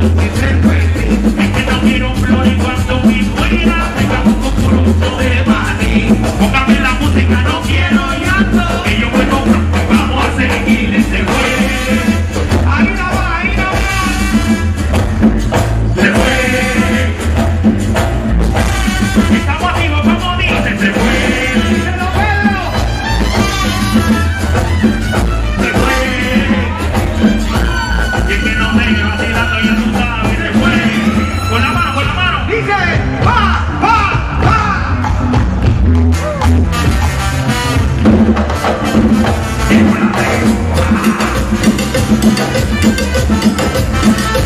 Es que no quiero un flor y cuando mi buena venga un confronto de vale Póngame la música, no quiero y Que yo puedo, vamos a seguir este juego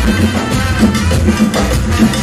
Música